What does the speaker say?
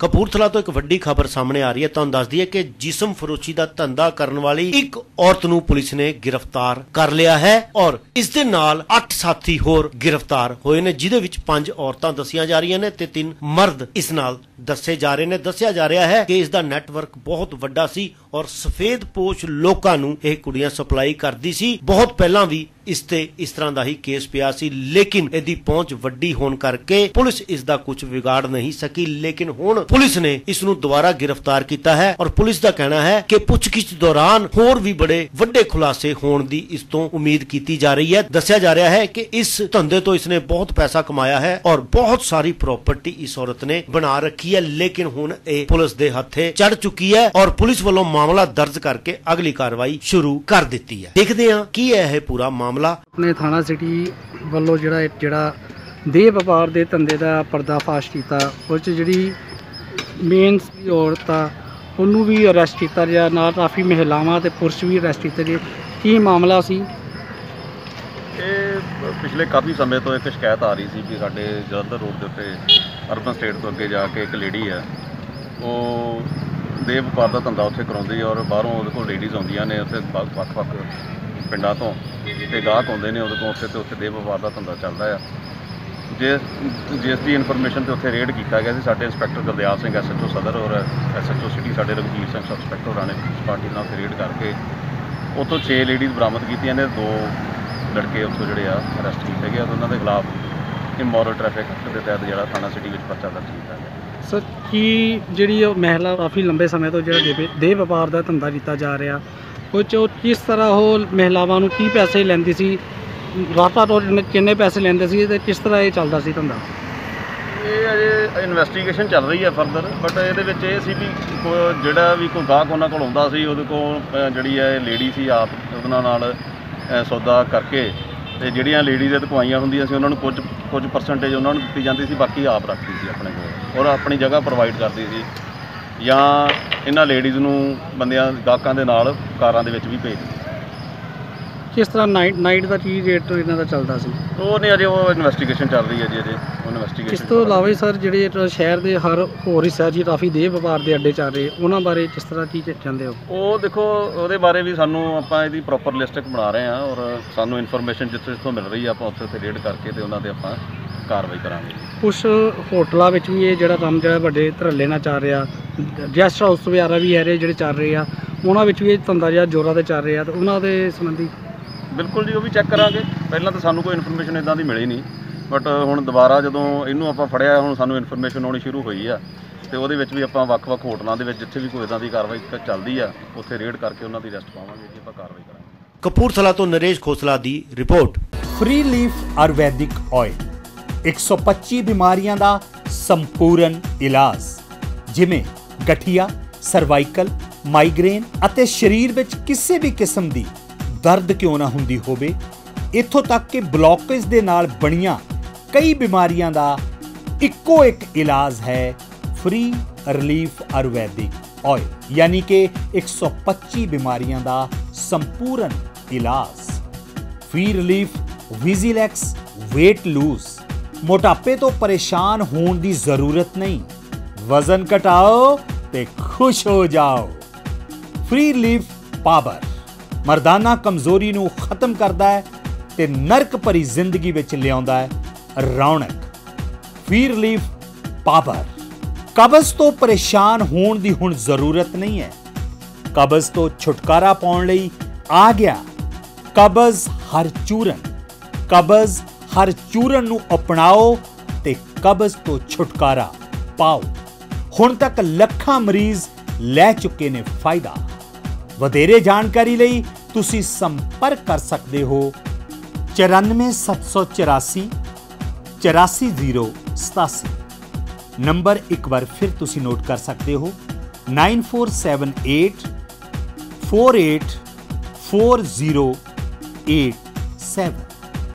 ਕਪੂਰਥਲਾ ਤੋਂ ਇੱਕ ਵੱਡੀ ਖਬਰ ਸਾਹਮਣੇ ਆ ਰਹੀ ਹੈ। ਤੁਹਾਨੂੰ ਦੱਸਦੀ ਦਈਏ ਕਿ ਜਿਸਮ ਫਰੋਸ਼ੀ ਦਾ ਧੰਦਾ ਕਰਨ ਵਾਲੀ ਇੱਕ ਔਰਤ ਨੂੰ ਪੁਲਿਸ ਨੇ ਗ੍ਰਿਫਤਾਰ ਕਰ ਲਿਆ ਹੈ ਔਰ ਇਸ ਦੇ ਨਾਲ 8 ਸਾਥੀ ਹੋਰ ਗ੍ਰਿਫਤਾਰ ਹੋਏ ਨੇ ਜਿਦੇ ਵਿੱਚ 5 ਔਰਤਾਂ ਦੱਸੀਆਂ ਜਾ ਰਹੀਆਂ ਨੇ ਤੇ 3 ਮਰਦ ਇਸ ਨਾਲ ਦੱਸੇ ਜਾ ਰਹੇ ਨੇ। ਦੱਸਿਆ ਜਾ ਰਿਹਾ ਹੈ ਕਿ ਇਸ ਦਾ ਨੈਟਵਰਕ ਬਹੁਤ ਵੱਡਾ ਸੀ ਔਰ ਸਫੇਦ ਪੋਸ਼ ਲੋਕਾਂ ਨੂੰ ਇਹ ਕੁੜੀਆਂ ਸਪਲਾਈ ਕਰਦੀ ਸੀ। ਬਹੁਤ ਪਹਿਲਾਂ ਵੀ ਇਸ ਤੇ ਇਸ ਤਰ੍ਹਾਂ ਦਾ ਹੀ ਕੇਸ ਪਿਆ ਸੀ, ਲੇਕਿਨ ਇਹਦੀ ਪਹੁੰਚ ਵੱਡੀ ਹੋਣ ਕਰਕੇ ਪੁਲਿਸ ਇਸ ਦਾ ਕੁਝ ਵਿਗਾੜ ਨਹੀਂ ਸਕੀ। ਲੇਕਿਨ ਹੁਣ ਪੁਲਿਸ ਨੇ ਇਸ ਨੂੰ ਦੁਬਾਰਾ ਗ੍ਰਿਫਤਾਰ ਕੀਤਾ ਹੈ ਔਰ ਪੁਲਿਸ ਦਾ ਕਹਿਣਾ ਹੈ ਕਿ ਪੁੱਛਗਿੱਛ ਦੌਰਾਨ ਹੋਰ ਵੀ ਬੜੇ ਵੱਡੇ ਖੁਲਾਸੇ ਹੋਣ ਦੀ ਇਸ ਤੋਂ ਉਮੀਦ ਕੀਤੀ ਜਾ ਰਹੀ ਹੈ। ਦੱਸਿਆ ਜਾ ਰਿਹਾ ਹੈ ਕਿ ਇਸ ਧੰਦੇ ਤੋਂ ਇਸਨੇ ਬਹੁਤ ਪੈਸਾ ਕਮਾਇਆ ਹੈ ਔਰ ਬਹੁਤ ਸਾਰੀ ਪ੍ਰਾਪਰਟੀ ਇਸ ਔਰਤ ਨੇ ਬਣਾ ਰੱਖੀ ਹੈ, ਲੇਕਿਨ ਹੁਣ ਇਹ ਪੁਲਿਸ ਦੇ ਹੱਥੇ ਚੜ ਚੁੱਕੀ ਹੈ ਔਰ ਪੁਲਿਸ ਵੱਲੋਂ ਮਾਮਲਾ ਦਰਜ ਕਰਕੇ ਅਗਲੀ ਕਾਰਵਾਈ ਸ਼ੁਰੂ ਕਰ ਦਿੱਤੀ ਹੈ। ਦੇਖਦੇ ਹਾਂ ਕੀ ਹੈ ਇਹ ਪੂਰਾ ਮਾਮਲਾ। ਆਪਣੇ ਥਾਣਾ ਸਿਟੀ ਵੱਲੋਂ ਜਿਹੜਾ ਜਿਹੜਾ ਦੇਹ ਵਪਾਰ ਦੇ ਧੰਦੇ ਦਾ ਪਰਦਾਫਾਸ਼ ਕੀਤਾ, ਉਸ 'ਚ ਜਿਹੜੀ ਮੇਨ ਔਰਤ ਆ, ਉਹਨੂੰ ਵੀ ਅਰੈਸਟ ਕੀਤਾ ਗਿਆ, ਨਾਲ ਕਾਫੀ ਮਹਿਲਾਵਾਂ ਤੇ ਪੁਰਸ਼ ਵੀ ਅਰੈਸਟ ਕੀਤੇ ਗਏ। ਕੀ ਮਾਮਲਾ ਸੀ? ਇਹ ਪਿਛਲੇ ਕਾਫੀ ਸਮੇਂ ਤੋਂ ਇੱਕ ਸ਼ਿਕਾਇਤ ਆ ਰਹੀ ਸੀ ਕਿ ਸਾਡੇ ਜਲੰਧਰ ਰੋਡ ਦੇ ਉੱਤੇ ਅਰਬਨ ਸਟੇਟ ਤੋਂ ਅੱਗੇ ਜਾ ਕੇ ਇੱਕ ਲੇਡੀ ਹੈ। ਉਹ ਦੇਹ ਵਪਾਰ ਦਾ ਧੰਦਾ ਉੱਥੇ ਕਰਾਉਂਦੀ ਔਰ ਬਾਹਰੋਂ ਉਹਦੇ ਕੋਲ ਲੇਡੀਜ਼ ਆਉਂਦੀਆਂ ਨੇ ਉੱਥੇ ਵੱਖ- ਵੱਖ-ਵੱਖ ਪਿੰਡਾਂ ਤੋਂ ਤੇ ਗਾਹਕ ਆਉਂਦੇ ਨੇ ਉਹਦੇ ਕੋਲ ਉੱਥੇ ਤੇ ਉੱਥੇ ਦੇਹ ਵਪਾਰ ਦਾ ਧੰਦਾ ਚੱਲਦਾ ਆ। ਜਿਸ ਜਿਸ ਦੀ ਇਨਫੋਰਮੇਸ਼ਨ ਤੇ ਉੱਥੇ ਰੇਡ ਕੀਤਾ ਗਿਆ ਸੀ, ਸਾਡੇ ਇੰਸਪੈਕਟਰ ਗੁਰਦਿਆਲ ਸਿੰਘ ਐਸਐਚਓ ਸਦਰ ਔਰ ਐਸਐਚਓ ਸਿਟੀ ਸਾਡੇ ਰਘਬੀਰ ਸਿੰਘ ਸਬ ਇੰਸਪੈਕਟਰ ਹੋਰਾਂ ਨੇ ਪਾਰਟੀ ਨਾਲ ਉੱਥੇ ਰੇਡ ਕਰਕੇ ਉੱਥੋਂ 6 ਲੇਡੀਜ਼ ਬਰਾਮਦ ਕੀਤੀਆਂ ਨੇ, ਦੋ ਲੜਕੇ ਉੱਥੋਂ ਜਿਹੜੇ ਆ ਅਰੈਸਟ ਕੀਤੇ ਗਏ ਤੇ ਉਹਨਾਂ ਦੇ ਖਿਲਾਫ ਇਮੋਰਲ ਟ੍ਰੈਫਿਕ ਦੇ ਤਹਿਤ ਜਿਹੜਾ ਥਾਣਾ ਸਿਟੀ ਵਿੱਚ ਪਰਚਾ ਦਰਜ ਕੀਤਾ ਗਿਆ। ਸਰ ਕੀ ਜਿਹੜੀ ਉਹ ਮਹਿਲਾ ਕਾਫੀ ਲੰਬੇ ਸਮੇਂ ਤੋਂ ਜਿਹੜਾ ਦੇਹ- ਵਪਾਰ ਦਾ ਧੰਦਾ ਕੀਤਾ ਜਾ ਰਿਹਾ 'ਚ ਉਹ ਕਿਸ ਤਰ੍ਹਾਂ ਉਹ ਮਹਿਲਾਵਾਂ ਨੂੰ ਕੀ ਪੈਸੇ ਲੈਂਦੀ ਸੀ ਰਾਤਾਂ ਤੋਂ ਕਿੰਨੇ ਪੈਸੇ ਲੈਂਦੇ ਸੀ ਤੇ ਕਿਸ ਤਰ੍ਹਾਂ ਇਹ ਚੱਲਦਾ ਸੀ ਧੰਦਾ? ਇਹ ਅਜੇ ਇਨਵੈਸਟੀਗੇਸ਼ਨ ਚੱਲ ਰਹੀ ਹੈ ਫਰਦਰ ਬਟ ਇਹਦੇ ਵਿੱਚ ਇਹ ਸੀ ਵੀ ਜਿਹੜਾ ਵੀ ਕੋਈ ਗਾਹਕ ਉਹਨਾਂ ਕੋਲ ਆਉਂਦਾ ਸੀ ਉਹਦੇ ਕੋਲ ਜਿਹੜੀ ਹੈ ਲੇਡੀ ਸੀ ਆਪ ਉਹਨਾਂ ਨਾਲ ਸੌਦਾ ਕਰਕੇ ਤੇ ਜਿਹੜੀਆਂ ਲੇਡੀ ਦੇ ਹੁੰਦੀਆਂ ਸੀ, ਉਹਨਾਂ ਨੂੰ ਕੁਝ ਕੁਝ ਪਰਸੈਂਟੇਜ ਉਹਨਾਂ ਨੂੰ ਦਿੱਤੀ ਜਾਂਦੀ ਸੀ, ਬਾਕੀ ਆਪ ਰੱਖਦੀ ਸੀ ਆਪਣੇ ਕੋਲ। ਔਰ ਆਪਣੀ ਜਗ੍ਹਾ ਪ੍ਰੋਵਾਈਡ ਕਰਦੀ ਸੀ। ਜਾਂ ਇਹਨਾਂ ਲੇਡੀਜ਼ ਨੂੰ ਬੰਦਿਆਂ, ਗਾਹਕਾਂ ਦੇ ਨਾਲ ਕਾਰਾਂ ਦੇ ਵਿੱਚ ਵੀ ਭੇਜਦੀ ਸੀ। ਕਿਸ ਤਰ੍ਹਾਂ ਨਾਈਟ ਨਾਈਟ ਦਾ ਕੀ ਰੇਟ ਇਹਨਾਂ ਦਾ ਚੱਲਦਾ ਸੀ? ਉਹ ਨਹੀਂ ਅਜੇ ਉਹ ਇਨਵੈਸਟੀਗੇਸ਼ਨ ਚੱਲ ਰਹੀ ਹੈ ਜੀ ਅਜੇ। ਉਹ ਇਸ ਇਨਵੈਸਟੀਗੇਸ਼ਨ ਤੋਂ ਇਲਾਵਾ ਹੀ ਸਰ ਜਿਹੜੇ ਸ਼ਹਿਰ ਦੇ ਹਰ ਹੋਰ ਹਿੱਸਾ ਜੀ ਕਾਫੀ ਦੇਹ ਵਪਾਰ ਦੇ ਅੱਡੇ ਚੱਲ ਰਹੇ ਉਹਨਾਂ ਬਾਰੇ ਕਿਸ ਤਰ੍ਹਾਂ ਕੀ ਚਾਹੁੰਦੇ ਹੋ? ਉਹ ਦੇਖੋ ਉਹਦੇ ਬਾਰੇ ਵੀ ਸਾਨੂੰ ਆਪਾਂ ਇਹਦੀ ਪ੍ਰੋਪਰ ਲਿਸਟ ਬਣਾ ਰਹੇ ਹਾਂ ਔਰ ਸਾਨੂੰ ਇਨਫੋਰਮੇਸ਼ਨ ਜਿੱਥੇ ਜਿੱਥੋਂ ਮਿਲ ਰਹੀ ਆ ਆਪਾਂ ਉੱਥੇ ਉੱਥੇ ਰੇਡ ਕਰਕੇ ਤੇ ਉਹਨਾਂ ਤੇ ਆਪਾਂ ਕਾਰਵਾਈ ਕਰਾਂਗੇ। ਕੁਛ ਹੋਟਲਾਂ ਵਿੱਚ ਵੀ ਇਹ ਜਿਹੜਾ ਕੰਮ ਜਿਹੜਾ ਵੱਡੇ ਧਰੱਲੇ ਨਾਲ ਚੱਲ ਰਿਹਾ ਗੈਸਟ ਹਾਊਸ ਵਗੈਰਾ ਵੀ ਹੈ ਜਿਹੜੇ ਚੱਲ ਰਹੇ ਆ ਉਹਨਾਂ ਵਿੱਚ ਵੀ ਇਹ ਧੰਦਾ ਜਿਹੜਾ ਜ਼ੋਰਾਂ ਤੇ ਚੱਲ ਰਿਹਾ ਤੇ ਉਹਨਾਂ ਦੇ ਸੰਬੰਧੀ ਬਿਲਕੁਲ ਜੀ ਉਹ ਵੀ ਚੈੱਕ ਕਰਾਂਗੇ। ਪਹਿਲਾਂ ਤਾਂ ਸਾਨੂੰ ਕੋਈ ਇਨਫੋਰਮੇਸ਼ਨ ਇਦਾਂ ਦੀ ਮਿਲੀ ਨਹੀਂ। ਬਟ ਹੁਣ ਦੁਬਾਰਾ ਜਦੋਂ ਇਹਨੂੰ ਆਪਾਂ ਫੜਿਆ ਹੁਣ ਸਾਨੂੰ ਇਨਫੋਰਮੇਸ਼ਨ ਆਉਣੀ ਸ਼ੁਰੂ ਹੋਈ ਆ। ਤੇ ਉਹਦੇ ਵਿੱਚ ਵੀ ਆਪਾਂ ਵੱਖ-ਵੱਖ ਹੋਟਲਾਂ ਦੇ ਵਿੱਚ ਜਿੱਥੇ ਵੀ ਕੋਈ ਇਦਾਂ ਦੀ ਕਾਰਵਾਈ ਚੱਲਦੀ ਆ ਉੱਥੇ ਰੇਡ ਕਰਕੇ ਉਹਨਾਂ ਦੀ ਅਰੈਸਟ ਪਾਵਾਂਗੇ ਜੀ ਆਪਾਂ ਕਾਰਵਾਈ ਕਰਾਂਗੇ। ਕਪੂਰਥਲਾ ਤੋਂ ਨਰੇਸ਼ ਖੋਸਲਾ ਦੀ report. Free leaf Ayurvedic oil 125 ਬਿਮਾਰੀਆਂ ਦਾ ਸੰਪੂਰਨ ਇਲਾਜ। ਜਿਵੇਂ ਗਠੀਆ ਸਰਵਾਈਕਲ ਮਾਈਗ੍ਰੇਨ ਅਤੇ ਸਰੀਰ ਵਿੱਚ ਕਿਸੇ ਵੀ ਕਿਸਮ ਦੀ ਦਰਦ ਕਿਉਂ ਨਾ ਹੁੰਦੀ ਹੋਵੇ? ਇੱਥੋਂ ਤੱਕ ਕਿ ਬਲੌਕੇਜ ਦੇ ਨਾਲ ਬਣੀਆਂ ਕਈ ਬਿਮਾਰੀਆਂ ਦਾ ਇੱਕੋ ਇੱਕ ਇਲਾਜ ਹੈ ਫ੍ਰੀ ਰਿਲੀਫ ਆਯੁਰਵੈਦਿਕ ਆਇਲ ਯਾਨੀ ਕਿ 125 ਬਿਮਾਰੀਆਂ ਦਾ ਸੰਪੂਰਨ ਇਲਾਜ। ਫ੍ਰੀ ਰਿਲੀਫ ਵਿਜ਼ੀਲੈਕਸ weight ਲੂਜ਼ ਮੋਟਾਪੇ ਤੋਂ ਪਰੇਸ਼ਾਨ ਹੋਣ ਦੀ ਜ਼ਰੂਰਤ ਨਹੀਂ। ਵਜ਼ਨ ਘਟਾਓ ਤੇ ਖੁਸ਼ ਹੋ ਜਾਓ। ਫ੍ਰੀ ਰਿਲੀਫ ਪਾਵਰ ਮਰਦਾਨਾ ਕਮਜ਼ੋਰੀ ਨੂੰ ਖਤਮ ਕਰਦਾ ਹੈ ਤੇ ਨਰਕ ਭਰੀ ਜ਼ਿੰਦਗੀ ਵਿੱਚ ਲਿਆਉਂਦਾ ਹੈ। ਰੌਣਕ ਫੀ ਰਿਲੀਫ ਪਾਵਰ ਕਬਜ਼ ਤੋਂ ਪਰੇਸ਼ਾਨ ਹੋਣ ਦੀ ਹੁਣ ਜ਼ਰੂਰਤ ਨਹੀਂ ਹੈ। ਕਬਜ਼ ਤੋਂ ਛੁਟਕਾਰਾ ਪਾਉਣ ਲਈ ਆ ਗਿਆ। ਕਬਜ਼ ਹਰ ਚੂਰਨ। ਕਬਜ਼ ਹਰ ਚੂਰਨ ਨੂੰ ਅਪਣਾਓ ਤੇ ਕਬਜ਼ ਤੋਂ ਛੁਟਕਾਰਾ ਪਾਓ। ਹੁਣ ਤੱਕ ਲੱਖਾਂ ਮਰੀਜ਼ ਲੈ ਚੁੱਕੇ ਨੇ ਫਾਇਦਾ। ਵਧੇਰੇ ਜਾਣਕਾਰੀ ਲਈ ਤੁਸੀਂ ਸੰਪਰਕ ਕਰ ਸਕਦੇ ਹੋ 94784 84087 ਨੰਬਰ ਇੱਕ ਵਾਰ ਫਿਰ ਤੁਸੀਂ ਨੋਟ ਕਰ ਸਕਦੇ ਹੋ 9478 48 4087